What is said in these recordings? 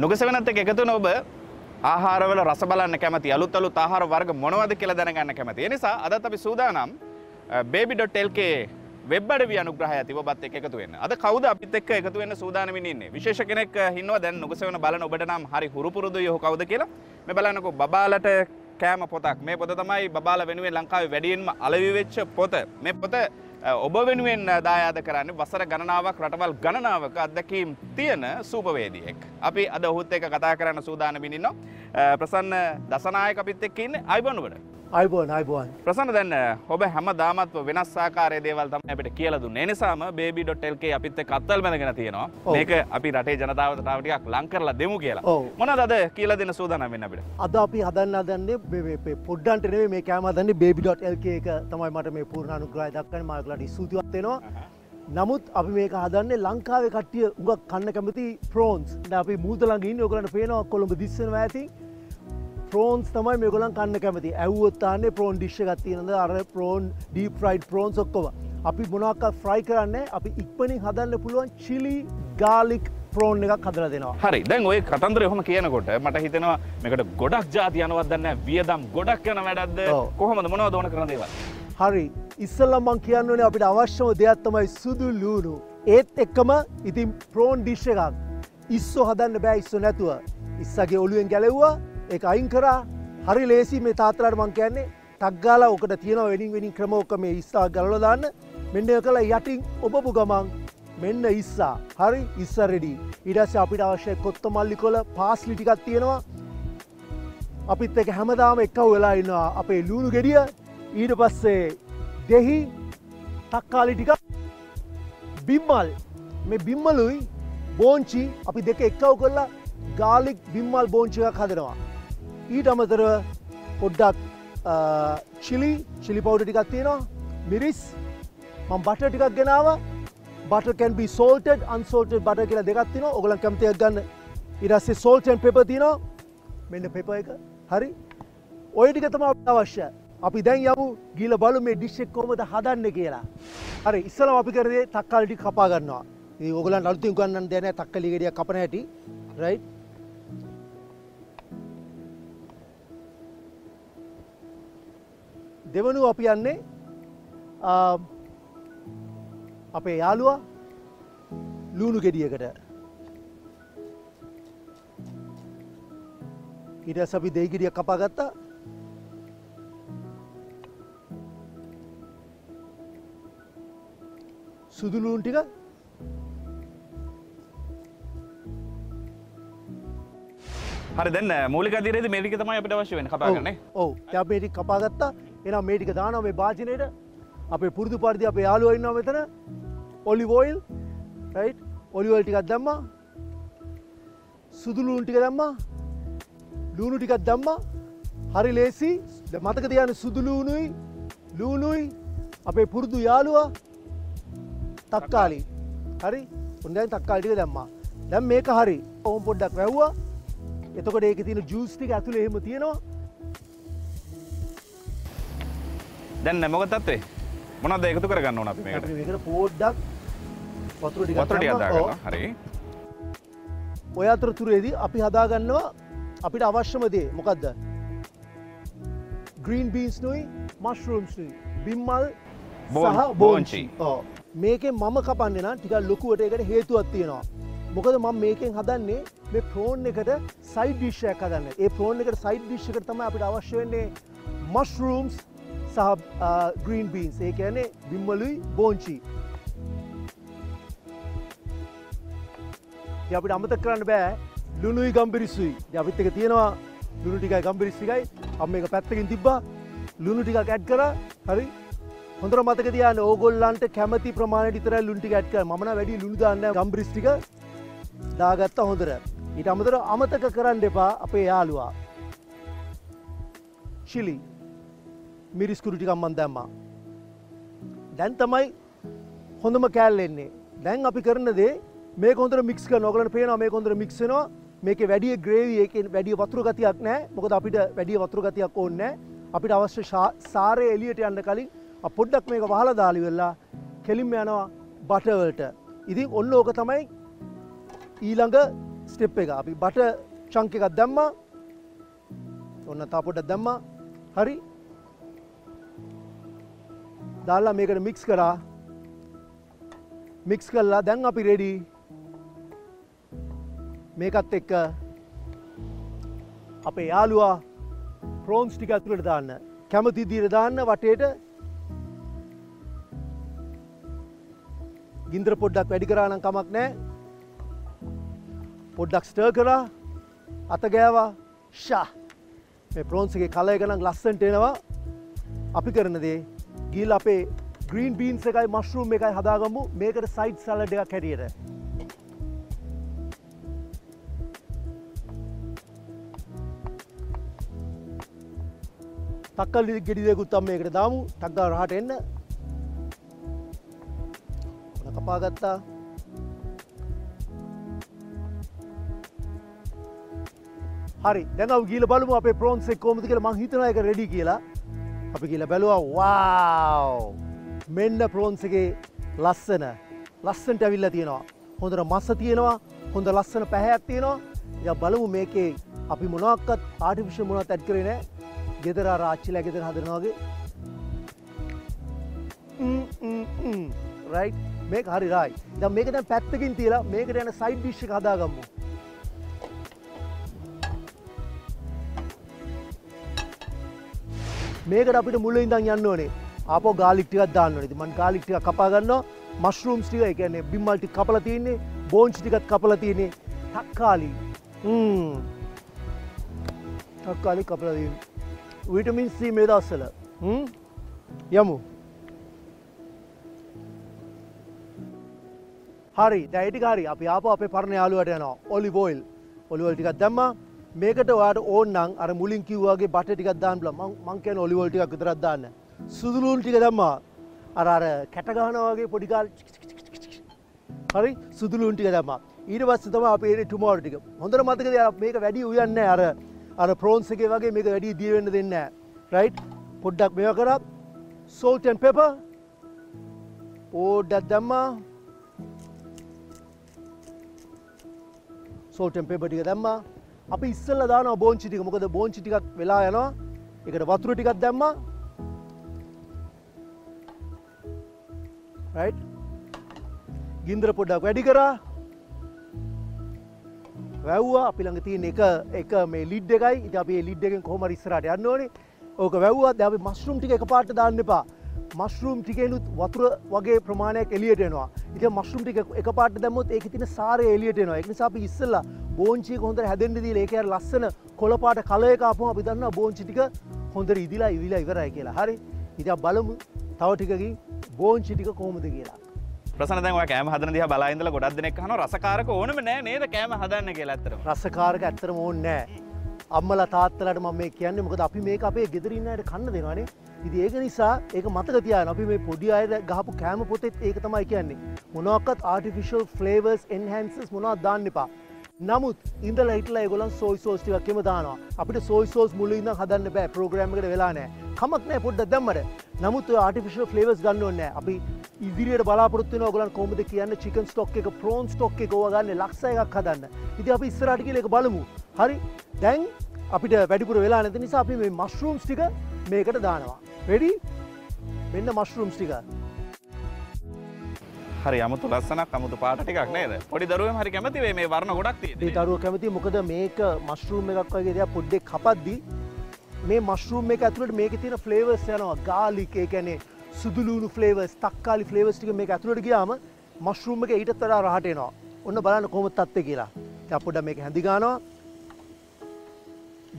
නුගසවනත් එක්ක එකතු වෙන ඔබ ආහාරවල රස බලන්න කැමති අලුත් අලුත් ආහාර වර්ග මොනවද කියලා දැනගන්න කැමති. ඒ නිසා අදත් අපි සූදානම් baby.lk වෙබ් අඩවි අනුග්‍රහය ඇතිව ඔබත් එක්ක එකතු වෙන්න. අද කවුද අපිත් එක්ක එකතු වෙන්න සූදානමින් ඉන්නේ? විශේෂ කෙනෙක් ඉන්නවා දැන් නුගසවන බලන ඔබට නම් හරි හුරු පුරුදුයි ඔහු කවුද කියලා. මේ බලන්නකෝ බබාලට කෑම පොතක්. මේ පොත තමයි බබාලා වෙනුවෙන් ලංකාවේ වැඩියෙන්ම අලෙවි වෙච්ච පොත. මේ පොත ඔබ වෙනුවෙන් දායාද කරන්නේ වසර ගණනාවක් රටවල් ගණනාවක අත්දැකීම් තියෙන සූපවේදියෙක්. අපි අද ඔහුත් එක්ක කතා කරන්න සූදානමින් ඉන්නවා. ප්‍රසන්න දසනායක අපිත් එක්ක ඉන්නේ. අයිබෝන්. අයිබෝන් ප්‍රසන්න දැන් ඔබ හැම දාමත්ව වෙනස් ආකාරයේ දේවල් තමයි අපිට කියලා දුන්නේ. නිසාම baby.lk අපිත් එක්ක අත්වල බැඳගෙන තියෙනවා. මේක අපි රටේ ජනතාවට තව ටිකක් ලං කරලා දෙමු කියලා. ඔව්. මොනවද අද කියලා දෙන්න සූදානම් වෙන්නේ අපිට? අද අපි හදන්න දන්නේ පොඩ්ඩන්ට නෙවේ මේ කෑම දන්නේ බේබි.ලක එක තමයි මට මේ පූර්ණ අනුග්‍රහය දක්වන්න මාගලට ස්තුතිවත් වෙනවා නමුත් අපි මේක හදන්නේ ලංකාවේ කට්ටිය උගක් කන්න කැමති ප්‍රෝන්ස් අපි මූදලඟ ඉන්න ඔගලන්ට පේනවා කොළඹ දිස්සනවා ඇති ප්‍රෝන්ස් තමයි මේගොලන් කන්න කැමති ඇව්වොත්තාන්නේ ප්‍රෝන් ඩිශ්ෂ ගත්තියනද අර ප්‍රෝන් ඩීප ෆ්‍රයිඩ් ප්‍රෝන්ස් ඔක්කොම. අපි මොනක්ක ෆ්‍රයි කරන්න අපි ඉක්මනින් හදන්න පුළුවන් චිලි ගාලික් ප්‍රෝන් එකක් හදර දෙනවා. හරි. දැන් ඔය කතන්දර එහොම කියනකොට මට හිතෙනවා මේකට ගොඩක් ජාති යනවත් දන්න වියදම් ගොඩක් යන වැඩක්ද. කොහොමද? මොනවද ඕන කරන දේවල්? හරි. ඉස්සල්ලම් මං කියන්න ඕනේ අපිට අවශ්‍යම දෙයක් තමයි සුදු ලූුණු. ඒත් එක්කම ඉතින් ප්‍රෝන් ඩිශ්ෂ එකක්. ඉස්සෝ හදන්න බෑ ඉස්සෝ නැතුව. ඉස්සගේ ඔලුවෙන් ගැලෙව්වා එක අයින් කරා. හරි ලේසි මේ තාතරට මං කියන්නේ. තක්ගාලා ඕකට තියෙන වෙනින් වෙනින් ක්‍රම ඕක මේ ඉස්සා ගලදාන්න මෙන්න කළ යටින් ඔබපු ගමන් මෙන්න ඉස්සා. හරි ඉස්ස රෙඩි ඉඩස්ස අපිට අවශ්‍ය කොත්ත මල්ලි කොල පාස් ලිටිකත් තියෙනවා. අපිත් එක හැමදාම එක්කව වෙලා ඉන්නවා අපේ ලූුණු ගෙඩිය. ඊට පස්සේ දෙහි තක්කාලි ටික බිම්මල්. මේ බිම්මලුයි බෝංචි අපි දෙක එක්කව කොල්ලා ගාලික් බිම්මල් බෝංචිකක් හදනවා. ඊට අමතර පොඩ්ඩක් චිලි චිලි පවුඩ ටිකක් තියෙනවා මිරිස් මං බට ටිකක් ගෙනාව. බට කැන්බි සෝල්ටඩ් අන්සෝල්ට බට කියලා දෙකක් තින ඔගලන් කැමතියක් ගන්න. ඉරස්සේ සෝල්ටන් පෙප තිනවා මෙන්න පෙප එක. හරි. ඔය ටික තම අපිට අවශ්‍ය. අපි දැන් යමු ගීල බලු මේ ඩිශ්ෙක් කොමද හදන්න කියලා. හරි. ඉස්සලම අපි කරදේ තක්කාලිටි කපා ගන්නවා. ඒ ඔගලන් අලුතින් ගන්නන් දෙන තක්කලිගෙඩිය කපන හැටි. රයි් දෙවනු අපි යන්නේ අපේ යාළුවා ලූුණු ගෙඩියකට. ඉට අපි දෙයිගෙඩිය කපාගත්තා සුදුලූන් ටික. හරි දැන් මූලික අධීරයේදී මේ ටික තමයි අපිට අවශ්‍ය වෙන්නේ කතා කරන්නේ. ඔව. මේටි කපාගත්තා එනම් මේටික දානව මේ භාජනයට. අපේ පුරුදු පරිදි අපේ යාළුව ඉන්නවා මෙතන. ඔලිවෝයිල් රයි් ඔලිවල් ටිකක් දම්ම. සුදුලූන් ටික දම්ම. ලූුණු ටිකක් දම්ම. හරි ලේසි. ද මතක තියන සුදුලූුණුයි ලූුණුයි අපේ පුරුදු යාළුව තක්කාලි හරි? හොඳයි තක්කාලිටික දැම්මා. දැම් මේක හරි. ඔවුන් පොඩ්ඩක් රැව්වා එතකොට ඒක තියෙන ජූස්ටික ඇතුළ එහෙම තියෙනවා. දැන් මොකද තත්ත්වේ? මොනවද එකතු කරගන්න ඕන අපි මේකට? අපි මේකට පෝඩ්ඩක් වතුර ටිකක් වතුර ටිකක් දැම්මා. දාගන්නවා. හරි. ඔව්. ඔය අතරතුරේදී අපි හදාගන්නවා අපිට අවශ්‍යම දේ මොකක්ද ග්‍රීන් බීන්ස් නුයි මශ්රූම්ස් නුයි බිම්මල් සහ බෝංචි. ඕ මේකෙන් මම කපන්න නම් ටිකක් ලොකුවට එකට හේතුවක් තියෙනවා මොකද මම මේකෙන් හදන්නේ මේ ප්‍රෝන් එකට සයිඩ් ඩිශ්යක් හදන්න ඒ ප්‍රෝන් එකට සයිඩ් ඩිශ්කට තමයි අපිට අවශ්‍ය වෙන්නේ මශ්රූම්ස් සහ ග්‍රීන් බීන්ස් ඒ කියන්නේ බිම්මලුයි බෝංචි. ඉතින් අපිට අමතක කරන්න බෑ ලුණුයි ගම්බිරිස්සුයි. ඉතින් අපිත් එක තියෙනවා ලුණු ටිකයි ගම්බිරිස් ටිකයි. මම මේක පැත්තකින් තිබ්බා. ලුණු ටිකක් ඇඩ් කරා. හරි? හොඳට මතක තියාගන්න ඕගොල්ලන්ට කැමති ප්‍රමාණයට විතරයි ලුණු ටික ඇඩ් කරන්න. මම නම් වැඩි ලුණු දාන්නේ නැහැ ගම්බිරිස් ටික දාගත්තා හොඳට. ඊට අමතරව අමතක කරන්න එපා අපේ යාළුවා. චිලි මිරිස් කුඩු ටිකක් මම දැම්මා. දැන් තමයි හොඳම කෑල්ල එන්නේ. දැන් අපි කරන දේ මේ හොඳට මික්ස් කරන ඔයගලන්ට පේනවා මේ හොඳට මික්ස් වෙනවා. මේකේ වැඩි ග්‍රේවි එකේ වැඩි වතුර ගතියක් නැහැ. මොකද අපිට වැඩි වතුර ගතියක් ඕනේ නැහැ. අපිට අවශ්‍ය ශා- සාරය එළියට යන්න කලින් අපි පොඩ්ඩක් මේක වහලා දාලි වෙලා කෙලින්ම යනවා බටර් වලට. ඉතින් ඔන්න ඕක තමයි ඊළඟ ස්ටෙප් එක. අපි බට චංක එකක් දැම්මා. ඔන්න තාපොට දැම්මා. හරි. දාල්ලා මේකට මික්ස් කරා. මික්ස් කල්ලා දැන් අපි රෙඩි මේකත් එක්ක අපේ යාළුවා ප්‍රෝන්ස් ටික ඇතුළට දාන්න. කැමති දීර දාන්න වටේට. ගින්ද්‍ර පොඩ්ඩක් වැඩි කරානම් කමක් නෑ පොඩ්ඩක් ස්ටර් කරා. අත ගෑවා. ෂා! මේ ප්‍රෝන්සගේ කලය ගනක් ලස්සන්ට එනවා. අපි කරන දේ ගීල් අපේ ග්‍රීන් බීන්ස් එකයි මශ්රුම් එකයි හදාගමු. මේකට සයිට් සලඩ එකක් හැටියට. තක්කල් ගෙඩි දෙකුත් අම් මේකට දාමු ටක්ගා රහට එන්න. කපාගත්තා හරි දැනව ගීල බලමු අපේ ප්‍රෝන්සෙක් කෝමති කියල. මං හිතන එක රෙඩි කියලා. අපි කියල බැලවා වාව් මෙන්න ප්‍රෝන්සගේ ලස්සන ලස්සන්ට ඇවිල්ල තියෙනවා. හොඳට මස්ස තියෙනවා හොඳ ලස්සන පැහැත් තියෙනවා. ය බලමු මේකේ අපි මොනක්කත් ආටිවිෂ මොනත් ඇත් කරේ නෑ ගෙදර රාච්චිල ගෙදර හදනවාගේ රයි් මේක හරි රයි. ද මේක දැන් පැත්තකින් තියලා මේකට යන සයිඩ් ඩිශ්ි හදාගම්මු. මේකට අපිට මුල ඉඳන් යන්න ඕනේ. අප ගාලික්ටිකක් දාන්න නති මන් ගාලික්ටික කපාගන්න මශ්රූම් ටික එකන්නේ බිම්මල්ටි කපල තියන්නේ. බෝංච් ටිකත් කපල තියන්නේ. තක්කාලි. තක්කාලි කපල විටමින් සී මේ දස්සල යමු. හරි. දැයිටිකාරි අපි ආප අපේ පරණ යාලුවට යනවා. ඔලි බෝයිල් ඔලිවල් ටිකක් දැම්ම. මේකට ඔයාට ඕන්නන් අර මුලින් කිව්වාගේ බට ටිකක් දාන්න බල මංකයන ඔලිවල් ටිකක් විතරක් දාන්න. සුදුලූන් ටික දැම්මා. අර අර කැටගහනවාගේ පොඩිකාල් හරි? සුදුලූන් ටික දැම්ම. ඊට පස්ස තම අපේ ටුමෝල් ටික. හොඳට මතකද මේක වැඩි උයන්න අර අර ප්‍රෝන්ස එක වගේ මේක වැඩි දියවෙන්න දෙන්න රයි් පොඩ්ඩක් මෙය කරත් සෝල්ටන් පෙප පෝඩ්ඩක් දැම්මා. සෝටම් පෙපටික දැම්ම. අපි ඉස්සල්ල දාන බෝංචිටික මොකද බෝංචිටිකක් වෙලා යනවා. එකට වතුර ටිකක් දැම්ම. ගින්දර පොඩ්ඩක් වැඩි කරා. වැැව්වා අපි ළඟ තියෙන එක එක මේ ලිඩ් එකයි. ඉති අපේ ලිඩ් එකෙන් කොහම ඉස්සරට යන්න ඕනේ. ඕක වැැව්වා. දැ මස්රුම් ටික එක පාට දාන්න එපා. මස්රුම් ටිකෙනුත් වතුර වගේ ප්‍රමාණයක් එලියටෙනවා ඉති මස්රුම් ටික එක පාට දැමුත් ඒක තින සාරය එලියටෙනවා එක නිසාපි ඉස්සල්ලා බෝංචි හොඳ හැදෙන්ට දී ඒකය ලස්සන කොළපාට කලයකාපම අපි දන්න බෝංචි ටික හොඳර ඉදිලා ඉදිලා ඉවරයි කියලා. හරි? ඉති බලමු තව ටිකකින් බෝංචි ටික කොහොමද කියලා. ප්‍රසන දැව කෑම හදන දිහ බලයින්දල ගොඩක් දෙනෙක් හන රසකාරක ඕනම නෑ නේද කෑම හදන්න කියලා ඇතර රසකාරක ඇත්තරම ඕන්න නෑ. අම්මල තාත්තලට ම මේ කියන්න මොකද අපි මේ අපේ ගෙදරන්නට කන්න දෙවානේ ඉදි ඒක නිසා ඒක මතක තියා අපි මේ පොඩි අයට ගහපු කෑම පොතෙත් ඒක තමයි කියන්නේ. මොනක්කත් ආටිෆිශල් ෆලේවර්ස් එන්හන්සස් මොනා දාන්න එපා නමුත් ඉන්ද ලයිටලා ගොලන් සෝයි සෝස්ටික් කෙම දානවා. අපිට සෝයි සෝස් මුලින්ද හදන්න බෑ ප්‍රෝග්‍රම්කට වෙලා නෑ. කමක් නෑ පොඩ්ඩ දැම්මට. නමුත් ආටිෆිශල් ෆලේවස් ගන්න ඕන්න අපි ඉදිරියට බලාපොත්තුන ගලන් කොමද කියන්න චිකන් ස්ටොක් එක ප්‍රෝන් ස්ටොක් එක ගෝගන්න ලක්ෂ එකක් හදන්න. ඉති අපි ඉස්සරට කියල එක බලමු. හරි? දැන් අපිට වැඩිපුර වෙලා නැති නිසා අපි මේ මශ්රූම්ස් ටික මේකට දානවා. වැඩි මෙන්න මශ්රූම්ස් ටික. හරි අමුතු ලස්සනක් අමුතු පාටිකක් නේද? පොඩි දරුවම හරි කැමති මේ වර්ණ ගොඩක් ඒ දරුව කැමති. මොකද මේක මශ්රූම් එකක් වගේ දෙයක් පොඩ්ඩෙක් කපද්දි මේ මශ්රූම් එක ඇතුළට මේක තියෙන ෆ්ලේවර්ස් යනවා. ගාලික ඒකැනේ සුදුලුණු ෆ්ලේවර්ස් තක්කාලි ෆ්ලේවර්ස් ටික මේක ඇතුළට ගියාම මශ්රූම් එක ඊටත් වඩා රහට එනවා. ඔන්න බලන්න කොහොමද තත්ත්වය කියලා. අපොඩ මේක හැඳි ගන්නවා.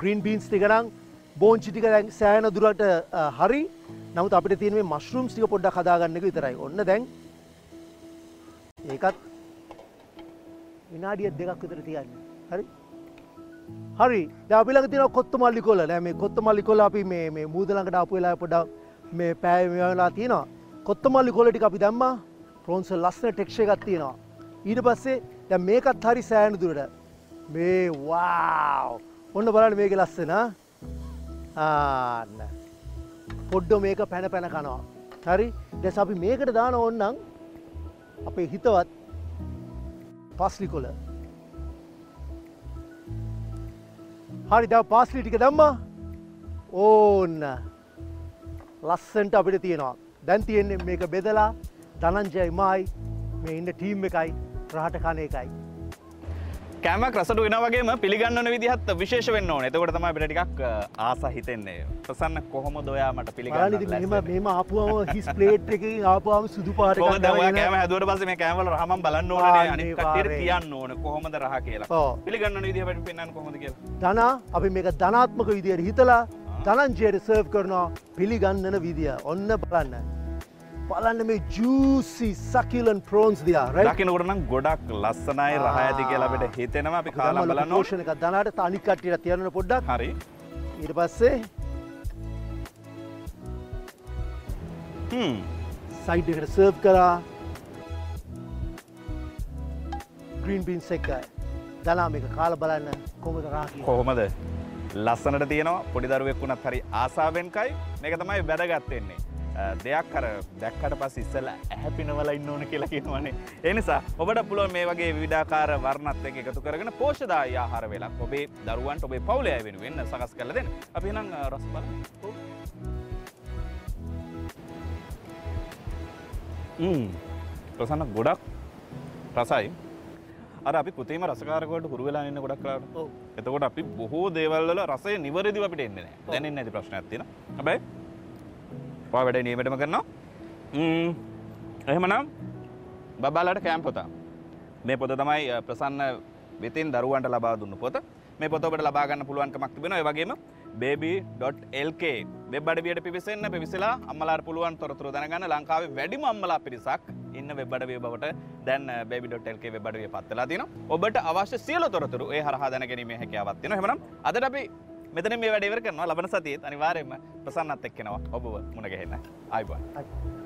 ග්‍රීන් බීන්ස් ටිකනම් බෝංචි ටික දැන් සෑයන දුරට හරි. නමුත් අපිට තියෙන මේ මශ්රූම්ස් ටික පොඩ්ඩක් හදාගන්න එක විතරයි. ඔන්න දැන් ඒකත් විනාඩිය දෙකක් විතර තියන්න. හරි? හරි. අපිලක තින කොත්ත මල්ලි කොල නෑ මේ කොත්ත මල්ලි කොල අපි මේ මූදලඟට අප වෙලා පොඩක් මේ පෑ මෙලා තියෙනවා. කොත්ත මල්ලි කොලටි අපි දැම්ම. ප්‍රෝන්ස ලස්සන ටෙක්ෂය එකත් තියෙනවා. ඊට පස්සේ දැ මේකත් හරි සෑන දුරට. මේ වාව්. ඔන්න බලන්න මේක ලස්සන. ආන්න. පොඩ්ඩ මේක පැන පැන කනවා. හරි? දැස් අපි මේකට දාන ඔන්නම් අපේ හිතවත් පස්ලිකොල. හරි දැව පාස්ලි ටික දම්මා. ඕන්න. ලස්සන්ට අපිට තියෙනවා. දැන් තියෙන්නේ මේක බෙදලා දනංජයමයි මේ ඉන්න ටීම් එකයි රහට කන එකයි කෑමක් රසට වෙන වගේම පිළිගන්නන විදිහත් විශේෂ වෙන්න ඕන. එතකොට තමයි අපිට ටිකක් ආස හිතෙන්නේ. ප්‍රසන්න කොහොම දොයාමට බලනිද මෙම පිළිගන්න මෙම ආපුුවම හිස් පලේට් එක ආපුවාම සුදු පාට කොහොමද? ඔයා කෑම හැදුවට පස්සේ මේ කෑමවල රහමන් බලන්න ඕනේ අනේ අනිත් කට්ටියට. කියන්න ඕන කොහොමද රහ කියලා. පිළිගන්නන විදිහ අපිට පෙන්වන්න කොහොමද කියලා. ධනා අපි මේක ධනාත්මක විදියට හිතලා ධනංජයට සර්ව් කරනවා පිළිගන්නන විදිය. ඔන්න බලන්න බලන්න මේ ජූසි සකිලන් ප්‍රෝන්ස් දයා දකිනකොට නම් ගොඩක් ලස්සනයි රහ ඇති කියලා අපිට හිතෙනවා. අපි කාලා බලන්න ඕනේ. පෝෂණ එක ධනාට තනිකට්ටියට තියන්න පොඩ්ඩක්. හරි. ඊට පස්සේ සයිඩ් එකට සර්ව් කරා. ග්‍රීන් පින්ස් එක දනා මේක කාල බලන්න කොමද රාකී කොහොමද? ලස්සනට තියෙනවා. පොඩි දරුවෙක් වුණත් හරි ආසාාවෙන්කයි. මේක තමයි වැදගත්තෙන්නේ දෙයක් කර දැක්කට පස් ඉස්සල ඇහැපිනවල ඉන්න ඕන කියලා කියනවනේ එනිසා ඔබට පුළුව මේ වගේ විඩාකාර වර්ණත් එක එකතු කරගෙන පෝෂදා ආහාර වෙලා ඔබේ දරුවන්ට ඔබේ පවුලය වෙනුවෙන් සකස් කල දෙන්න. අපි නම් රස් බල ප්‍රසන්න ගොඩක් රසයි. අර අපි පුතේම රසකාරකොට හුරු වෙලා ඉන්න ගොඩක් ඔව්. එතකොට අපි බොහෝ දේවල්ල රසය නිවරදි අපිට එන්නේ නෑ දැනෙන් ඇති ප්‍රශ්න ඇතින හැබැයි පා වැඩ නියමටම කරනවා. එහෙමනම් බබාලට කෑම් පොතා. මේ පොත තමයි ප්‍රසන්න වෙතින් දරුවන්ට ලබා දුන්න පොත. මේ පොතකට ලබාගන්න පුළුවන්කමක් තිබෙන ඒ වගේම baby.lk වෙබ් අඩවියට පිවිසෙන්න පිවිසලා අම්මලාට පුළුවන් තොරතුරු දැනගන්න. ලංකාවේ වැඩිම අම්මලා පිරිසක් ඉන්න වෙබ් අඩවිය බවට දැන් baby.lk වෙබ් අඩවිය පත් වෙලා තියෙනවා. ඔබට අවශ්‍ය සියලු තොරතුරු ඒ හරහා දැනගැනීමේ හැකියාවක් තියෙනවා. එහෙනම් අදට අපි මෙතන මේ වැඩ ඉවර කරනවා. ලබන සතියේත් අනිවාර්යයෙන්ම ප්‍රසන්නත් එක්කෙනවා. ඔබව මුණ ගැහෙන්න. ආයිබෝන්. හරි.